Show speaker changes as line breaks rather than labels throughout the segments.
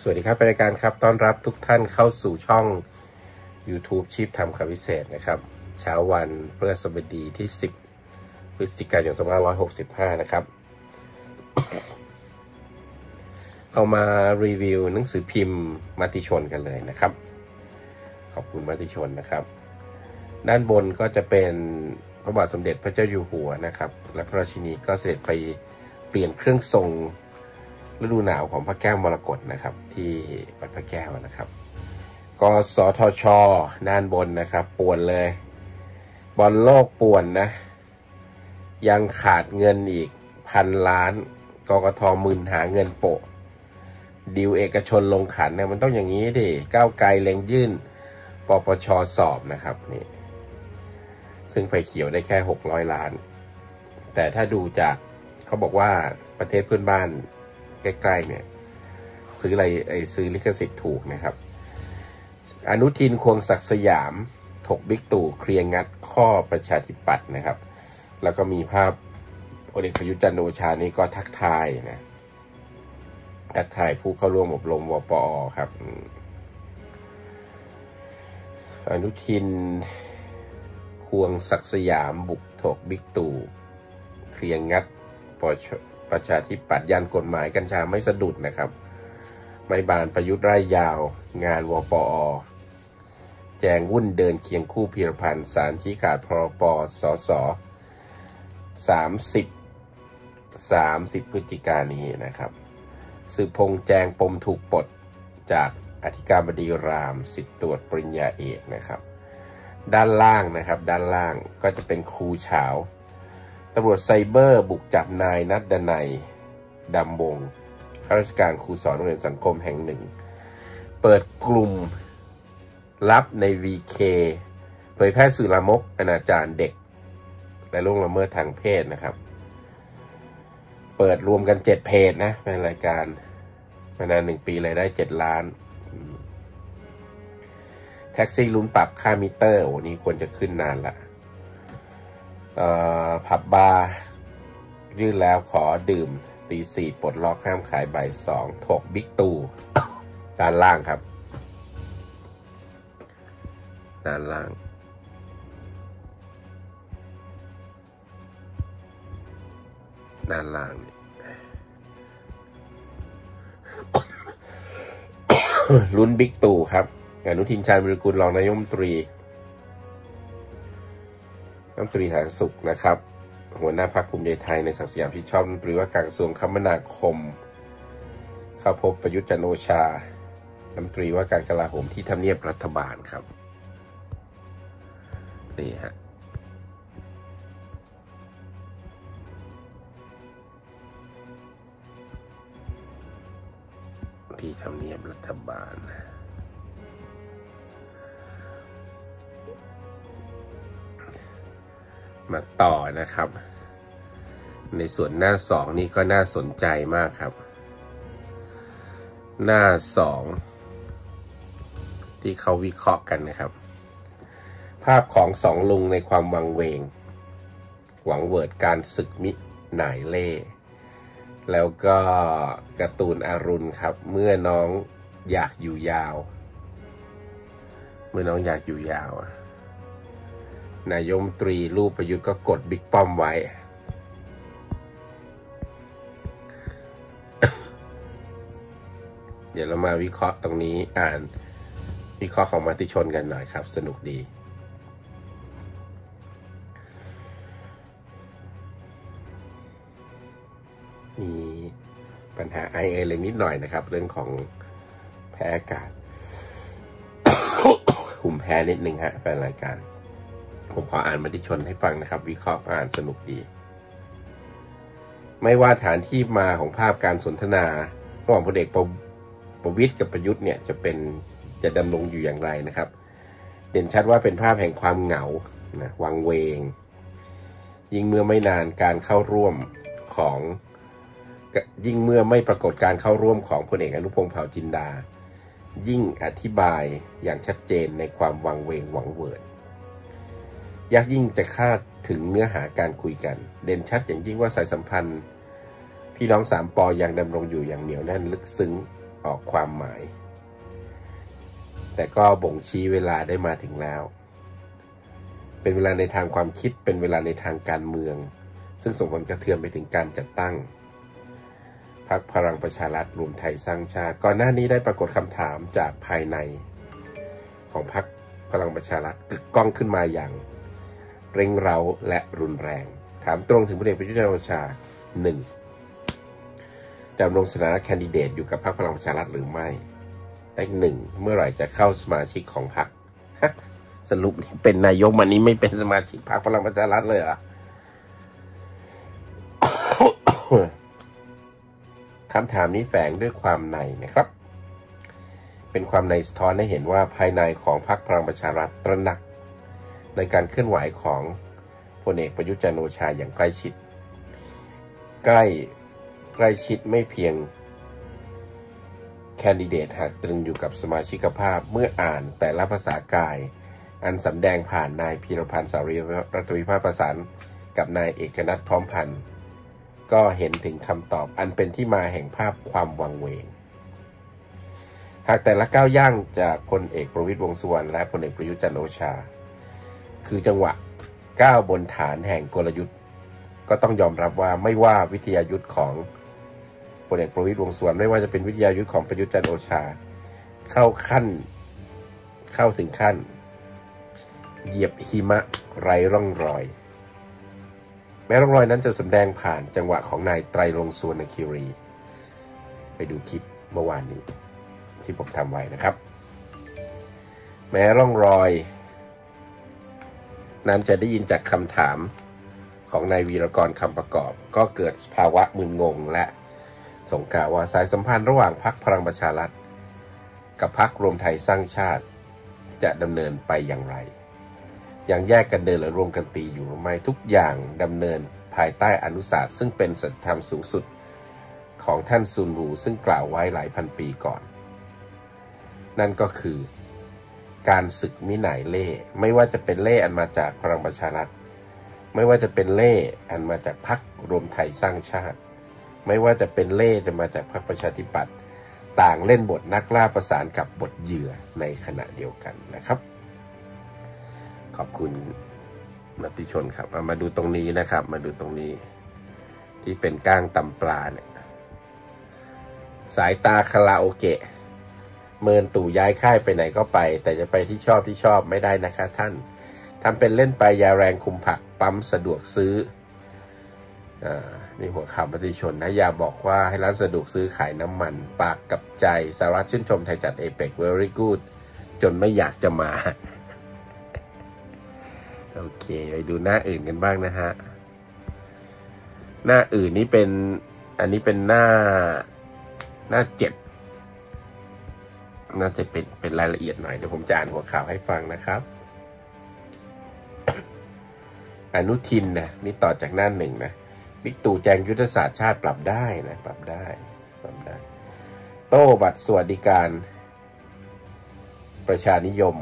สวัสดีครับรายการครับ ต้อนรับทุกท่านเข้าสู่ช่อง YouTube ชีพทำข่าวพิเศษนะครับ เช้าวันพฤหัสบดีที่ 10 พฤศจิกายน2565 นะครับ เอามารีวิวหนังสือพิมพ์มติชนกันเลยนะครับ ขอบคุณมติชนนะครับ ด้านบนก็จะเป็นพระบาทสมเด็จพระเจ้าอยู่หัวนะครับ และพระราชินีก็เสด็จไปเปลี่ยนเครื่องทรง ฤดูหนาวของพระแก้วมรกตนะครับ ที่วัดพระแก้วนะครับก็สทชด้านบนนะครับป่วนเลย บอลโลกป่วนนะ ยังขาดเงินอีกพันล้านกกทมึนหาเงินโปะดิวเอกชนลงขันเนี่ยมันต้องอย่างนี้ดิก้าวไกลเล็งยื่นปปชสอบนะครับนี่ซึ่งไฟเขียวได้แค่ 600 ล้าน แต่ถ้าดูจากเขาบอกว่าประเทศเพื่อนบ้าน ใกล้ๆเนี่ยซื้ออะไรไอซื้อลิขสิทธิ์ถูกนะครับ อนุทินควงศักดิ์สยาม ถกบิ๊กตู่เคลียร์งัดข้อประชาธิปัตย์นะครับ แล้วก็มีภาพพลเอกประยุทธ์จันโอชานี่ก็ทักทายนะทักทายผู้เข้าร่วมอบรมวปอครับ อนุทิน ควงศักดิ์สยามบุกถกบิ๊กตู่เคลียร์งัดป ประชาธิปัตย์ยันกฎหมายกัญชาไม่สะดุดนะครับ ไม่บานประยุทธ์ไร่ยาว งานวปอ แจงวุ่นเดินเคียงคู่พีรพันธ์สารชี้ขาดพรปสสสามสิบสามสิบพฤศจิกายนนี้นะครับ สืบพงแจงปมถูกปลดจากอธิการบดีรามสิทธิตรวจปริญญาเอกนะครับ ด้านล่างนะครับ ด้านล่างก็จะเป็นครูเฉา ตำรวจไซเบอร์บุกจับนายนัดดนัยดำวงข้าราชการครูสอนโรงเรียนสังคมแห่งหนึ่ง เปิดกลุ่มลับใน VK เผยแพร่สื่อละมกอนาจารเด็ก และล่วงละเมิดทางเพศนะครับ เปิดรวมกันเจ็ดเพจนะเป็นรายการมานานหนึ่งปีรายได้เจ็ดล้าน แท็กซี่ลุ้นปรับค่ามิเตอร์โอ้นี้ควรจะขึ้นนานละ ผับบาร์ยื่นแล้วขอดื่มตีสี่ปลดล็อกห้ามขายใบสองถกบิ๊กตูด้านล่างครับ ด้านล่าง ด้านล่างนี่ลุ้นบิ๊กตู่ครับอนุทินชาญวิรุกุลรองนายมนตรี รัฐมนตรีสาธารณสุขนะครับ หัวหน้าพรรคภูมิใจไทยในสักสยามที่ชอบรัฐมนตรีว่าการกระทรวงคมนาคม เข้าพบประยุทธ์จันโอชารัฐมนตรีว่าการกลาโหมที่ทำเนียบรัฐบาลครับนี่ฮะที่ทำเนียบรัฐบาล มาต่อนะครับ ในส่วนหน้าสองนี่ก็น่าสนใจมากครับ หน้าสองที่เขาวิเคราะห์กันนะครับ ภาพของสองลุงในความวังเวง หวังเวิร์ดการศึกมิหนายเล่ แล้วก็การ์ตูนอรุณครับ เมื่อน้องอยากอยู่ยาว เมื่อน้องอยากอยู่ยาวอะ นายมตรีรูปประยุทธ์ก็กดบิ๊กป้อมไว้ เดี๋ยวเรามาวิเคราะห์ตรงนี้อ่านวิเคราะห์ของมติชนกันหน่อยครับ สนุกดีมีปัญหาไอเอเลยนิดหน่อยนะครับ เรื่องของแพ้อากาศหุ่มแพ้นิดนึงฮะแฟนรายการ ผมขออ่านมติชนให้ฟังนะครับ วิเคราะห์อ่านสนุกดี ไม่ว่าฐานที่มาของภาพการสนทนาระหว่างพลเอกประประวิทย์กับประยุทธ์เนี่ยจะเป็นจะดำรงอยู่อย่างไรนะครับ เด่นชัดว่าเป็นภาพแห่งความเหงานะวังเวง ยิ่งเมื่อไม่นานการเข้าร่วมของยิ่งเมื่อไม่ปรากฏการเข้าร่วมของพลเอกอนุพงศ์เผ่าจินดา ยิ่งอธิบายอย่างชัดเจนในความวังเวงหวังเวิร์ด ยากยิ่งจะคาดถึงเนื้อหาการคุยกัน เด่นชัดอย่างยิ่งว่าสายสัมพันธ์ พี่น้องสามปอยังดำรงอยู่อย่างเหนียวแน่นลึกซึ้งออกความหมาย แต่ก็บ่งชี้เวลาได้มาถึงแล้ว เป็นเวลาในทางความคิดเป็นเวลาในทางการเมือง ซึ่งส่งผลกระเทือนไปถึงการจัดตั้งพรรคพลังประชารัฐรวมไทยสร้างชาติ ก่อนหน้านี้ได้ปรากฏคำถามจากภายใน ของพรรคพลังประชารัฐกึกก้องขึ้นมาอย่าง เร่งเร้าและรุนแรง ถามตรงถึงพลเอกประยุทธ์จันทร์โอชาหนึ่งดำรงสถานะแคนดิเดตอยู่กับพรรคพลังประชารัฐหรือไม่ได้หนึ่งเมื่อไหร่จะเข้าสมาชิกของพรรคสรุปเป็นนายกมันนี้ไม่เป็นสมาชิกพรรคพลังประชารัฐเลยเหรอคำถามนี้แฝงด้วยความในนะครับ เป็นความในสะท้อนให้เห็นว่าภายในของพรรคพลังประชารัฐตระหนัก ในการเคลื่อนไหวของพลเอกประยุทธ์จันโอชาอย่างใกล้ชิด ใกล้ใกล้ชิดไม่เพียงแคนดิเดตหากตรึงอยู่กับสมาชิกภาพเมื่ออ่านแต่ละภาษากาย อันสำแดงผ่านนายพีรพันธ์สารีรัตวิภาประสานกับนายเอกนัทพร้อมพันธ์ก็เห็นถึงคำตอบอันเป็นที่มาแห่งภาพความวังเวง หากแต่ละก้าวย่างจากพลเอกประวิตยวงสุวรรณและพลเอกประยุจันโอชา คือจังหวะก้าวบนฐานแห่งกลยุทธ์ ก็ต้องยอมรับว่าไม่ว่าวิทยายุทธ์ของพลเอกประวิตยวงสุวรรณไม่ว่าจะเป็นวิทยายุทธ์ของประยุทธ์จันทร์โอชา เข้าขั้นเข้าถึงขั้น เหยียบหิมะไร้ร่องรอย แม้ร่องรอยนั้นจะสำแดงผ่านจังหวะของนายไตรลงสวนคิรี ไปดูคลิปเมื่อวานนี้ ที่ผมทำไว้นะครับ แม้ร่องรอย นั้นจะได้ยินจากคำถามของนายวีรกรคำประกอบ ก็เกิดภาวะมึนงงและสงกาว่าสายสัมพันธ์ระหว่างพรรคพลังประชารัฐ กับพรรครวมไทยสร้างชาติ จะดำเนินไปอย่างไรยังแยกกันเดินหรือรวมกันตีอยู่หรือไม่ทุกอย่างดำเนินภายใต้อนุศาสตร์ซึ่งเป็นสัจธรรมสูงสุดของท่านซุนรูซึ่งกล่าวไว้หลายพันปีก่อน นั่นก็คือ การศึกมิหนายเล่ไม่ว่าจะเป็นเล่อันมาจากพลังประชารัฐ ไม่ว่าจะเป็นเล่อันมาจากพรรครวมไทยสร้างชาติ ไม่ว่าจะเป็นเล่จะมาจากพรรคประชาธิปัตย์ต่างเล่นบทนักล่าประสานกับบทเหยื่อในขณะเดียวกันนะครับ ขอบคุณมติชนครับามาดูตรงนี้นะครับ มาดูตรงนี้ ที่เป็นก้างตำปลาเนี่ยสายตาคาราโอเกะ เมินตู่ย้ายค่ายไปไหนก็ไป แต่จะไปที่ชอบที่ชอบไม่ได้นะคะท่านทำเป็นเล่นไปยาแรงคุมผักปั๊มสะดวกซื้ออนี่หัวข่าวมติชนนะยาบอกว่าให้ร้านสะดวกซื้อขายน้ำมัน ปากกับใจสาระชื่นชมไทยจัดเอเปกเวอรี่กูดจนไม่อยากจะมา โอเค ไปดูหน้าอื่นกันบ้างนะฮะ หน้าอื่นนี้เป็น อันนี้เป็นหน้าหน้าเจ็ด น่าจะเป็นเป็นรายละเอียดหน่อย เดี๋ยวผมจะอ่านหัวข่าวให้ฟังนะครับ อนุทินนะนี่ต่อจากหน้าหนึ่งนะบิ๊กตู่แจงยุทธศาสตร์ชาติปรับได้นะปรับได้ปรับได้ โต้บัตรสวัสดิการ ประชานิยม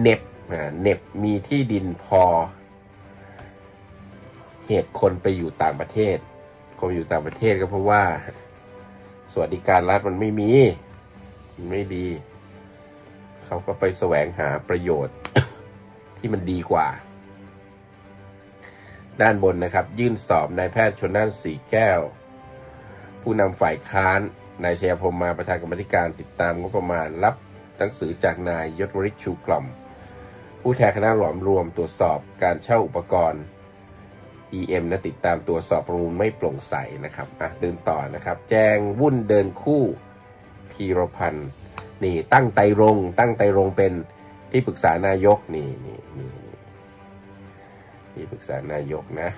เน็บเน็บมีที่ดินพอ เหตุคนไปอยู่ต่างประเทศ คนอยู่ต่างประเทศก็เพราะว่า สวัสดิการรัฐมันไม่มี มันไม่ดี เขาก็ไปแสวงหาประโยชน์ที่มันดีกว่า ด้านบนนะครับ ยื่นสอบนายแพทย์ชนน่านสีแก้ว ผู้นำฝ่ายค้านนายเชียพรมมาประธานกรรมธิการติดตามงบประมาณรับหนังสือจากนายยศวริชชูกล่อม ผู้แทนคณะหลอมรวมตรวจสอบการเช่าอุปกรณ์ EM นะติดตามตรวสอบประมูลไม่โปร่งใสนะครับอะเดินต่อนะครับ แจงวุ่นเดินคู่พีรพันธ์นี่ตั้งไตรงตั้งไตรงเป็นที่ปรึกษานายกนี่นี่นี่ที่ปรึกษานายกนะ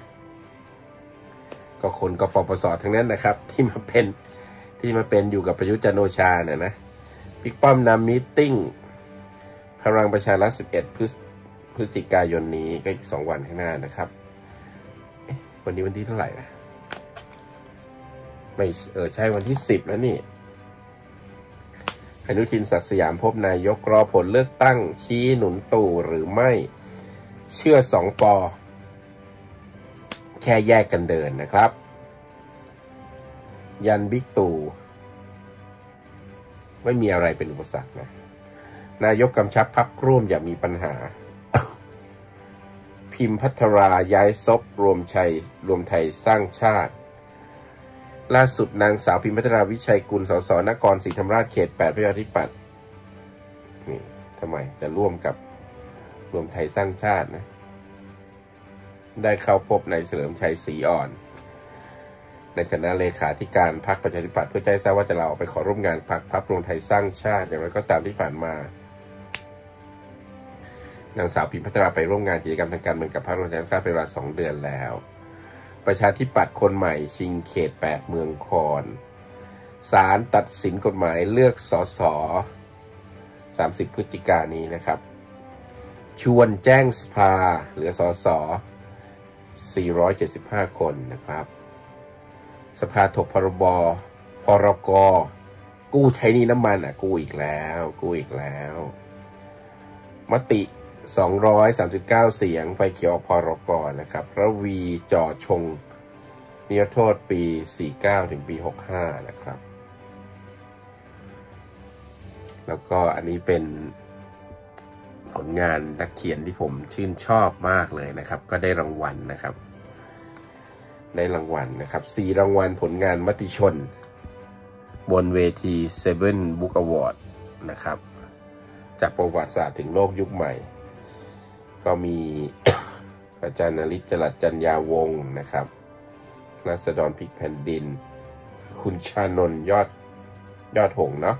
ก็คนก็ปปสทั้งนั้นนะครับ ที่มาเป็นที่มาเป็นอยู่กับประยุทธ์จันโอชาเนี่ยนะพิกป้อมนำมีติ้งพลังประชารัฐ11พฤศจิกายนนี้ก็อีก 2 วันข้างหน้านะครับ วันนี้วันที่เท่าไหร่นะไม่เออใช่วันที่10แล้วนี่อนุทินศักดิ์สยามพบนายกรอผลเลือกตั้งชี้หนุนตู่หรือไม่เชื่อสองปอ แค่แยกกันเดินนะครับ ยันบิ๊กตู่ไม่มีอะไรเป็นอุปสรรคนะนายกกำชับพักร่วมอย่ามีปัญหา พิมพ์พัทราย้ายซบรวมชัยรวมไทยสร้างชาติ ล่าสุดนางสาวพิมพ์พัทราวิชัยกุลสสนครศรีธรรมราชเขต8ประชาธิปัตย์นี่ทำไมจะร่วมกับรวมไทยสร้างชาตินะ ได้เข้าพบนายเฉลิมชัยศรีอ่อน ในฐานะเลขาธิการพรรคประชาธิปัตย์เพื่อใจทราบว่าจะเราไปขอร่วมงานพรรคพรรครวมไทยสร้างชาติ อย่างไรก็ตามที่ผ่านมา นางสาวพิมพัทราไปร่วมงานกิจกรรมทางการเมืองกับพรรครวมไทยสร้างชาติเป็นเวลาสองเดือนแล้ว ประชาธิปัตย์คนใหม่ชิงเขต 8 เมืองคอนศาลตัดสินกฎหมายเลือกสส30 พฤศจิกายนนี้นะครับ ชวนแจ้งสภาเหลือสส475 คนนะครับ สภาถกพรบพรกกู้ใช้นี้น้ำมันอะ กู้อีกแล้ว กู้อีกแล้ว มติ 239 เสียงไฟเขียวพรกนะครับระวีจ่อชงนิรโทษปี 49 ถึงปี 65 นะครับ แล้วก็อันนี้เป็นผลงานนักเขียนที่ผมชื่นชอบมากเลยนะครับ ก็ได้รางวัลนะครับ ได้รางวัลนะครับสี่รางวัลผลงานมติชน บนเวที Seven Book Award นะครับ จากประวัติศาสตร์ถึงโลกยุคใหม่ ก็มีอาจารย์นริศจรัสจัญญาวงศ์นะครับรัศดรพิกแผ่นดิน คุณชานนยอดยอดหงเนาะ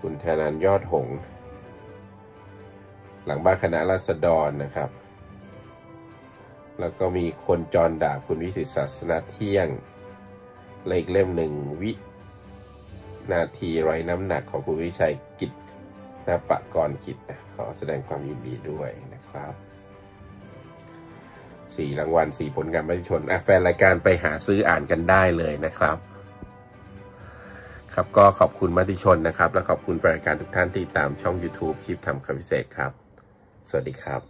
คุณธนันยอดหง หลังบ้านคณะรัษฎรนะครับ แล้วก็มีคนจรดาบคุณวิสิตศาสนาเที่ยงและอีกเล่มหนึ่งวินาทีไร้น้ำหนักของคุณวิชัยกิจ นาปะกรกิจนะขอแสดงความยินดีด้วยนะครับสี่รางวัลสี่ผลงานประชาชนแฟนรายการไปหาซื้ออ่านกันได้เลยนะครับ ครับก็ขอบคุณมติชนนะครับ และขอบคุณแฟนรายการทุกท่านที่ตามช่อง YouTube คลิปทำคำพิเศษครับ สวัสดีครับ